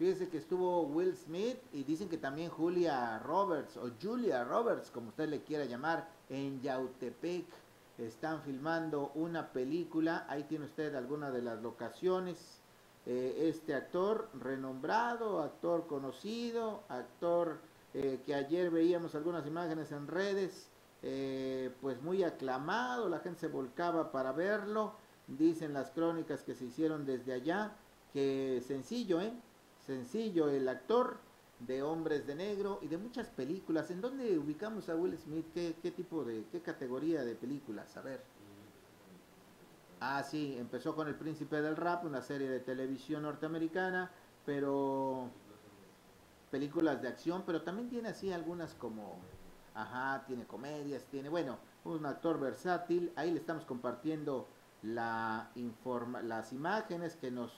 Fíjese que estuvo Will Smith y dicen que también Julia Roberts o Julia Roberts, como usted le quiera llamar, en Yautepec. Están filmando una película. Ahí tiene usted alguna de las locaciones. Eh, este actor renombrado, actor conocido, actor eh, que ayer veíamos algunas imágenes en redes, eh, pues muy aclamado, la gente se volcaba para verlo. Dicen las crónicas que se hicieron desde allá, que sencillo, ¿eh? Sencillo, el actor de Hombres de Negro y de muchas películas. ¿En dónde ubicamos a Will Smith? ¿Qué, qué tipo de, qué categoría de películas? A ver. Ah, sí, empezó con El Príncipe del Rap, una serie de televisión norteamericana, pero películas de acción, pero también tiene así algunas como, ajá, tiene comedias, tiene, bueno, un actor versátil. Ahí le estamos compartiendo la informa las imágenes que nos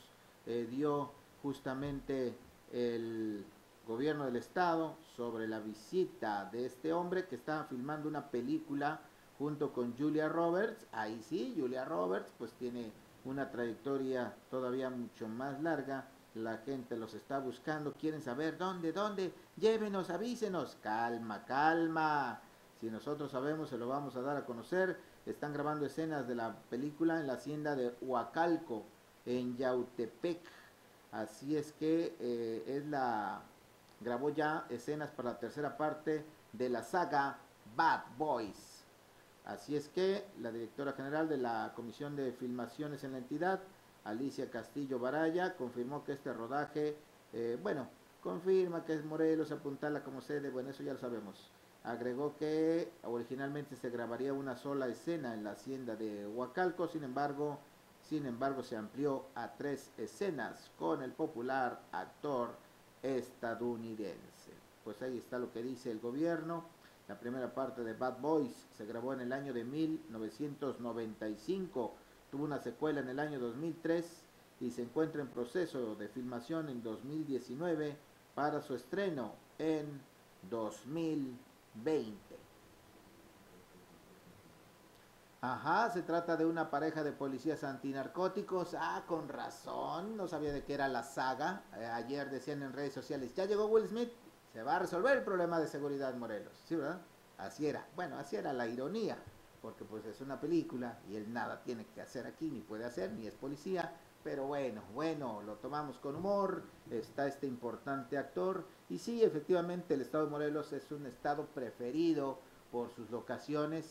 eh, dio justamente el gobierno del estado sobre la visita de este hombre que estaba filmando una película junto con Julia Roberts. Ahí sí, Julia Roberts pues tiene una trayectoria todavía mucho más larga. La gente los está buscando, quieren saber dónde, dónde, llévenos, avísenos. Calma, calma. Si nosotros sabemos, se lo vamos a dar a conocer. Están grabando escenas de la película en la hacienda de Huacalco, en Yautepec. Así es que eh, es la grabó ya escenas para la tercera parte de la saga Bad Boys. Así es que la directora general de la Comisión de Filmaciones en la entidad, Alicia Castillo Baraya, confirmó que este rodaje, eh, bueno, confirma que es Morelos, apuntala como sede, bueno, eso ya lo sabemos. Agregó que originalmente se grabaría una sola escena en la hacienda de Huacalco, sin embargo, sin embargo se amplió a tres escenas con el popular actor estadounidense. Pues ahí está lo que dice el gobierno. La primera parte de Bad Boys se grabó en el año de 1995, tuvo una secuela en el año 2003 y se encuentra en proceso de filmación en 2019 para su estreno en 2020. Ajá, se trata de una pareja de policías antinarcóticos. Ah, con razón, no sabía de qué era la saga. Eh, ayer decían en redes sociales, ya llegó Will Smith, se va a resolver el problema de seguridad Morelos. ¿Sí, verdad? Así era. Bueno, así era la ironía, porque pues es una película y él nada tiene que hacer aquí, ni puede hacer, ni es policía. Pero bueno, bueno, lo tomamos con humor, está este importante actor. Y sí, efectivamente, el estado de Morelos es un estado preferido por sus locaciones